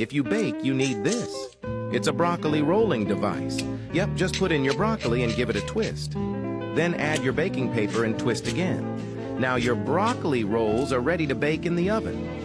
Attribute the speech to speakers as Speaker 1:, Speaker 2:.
Speaker 1: If you bake, you need this. It's a broccoli rolling device. Yep, just put in your broccoli and give it a twist. Then add your baking paper and twist again. Now your broccoli rolls are ready to bake in the oven.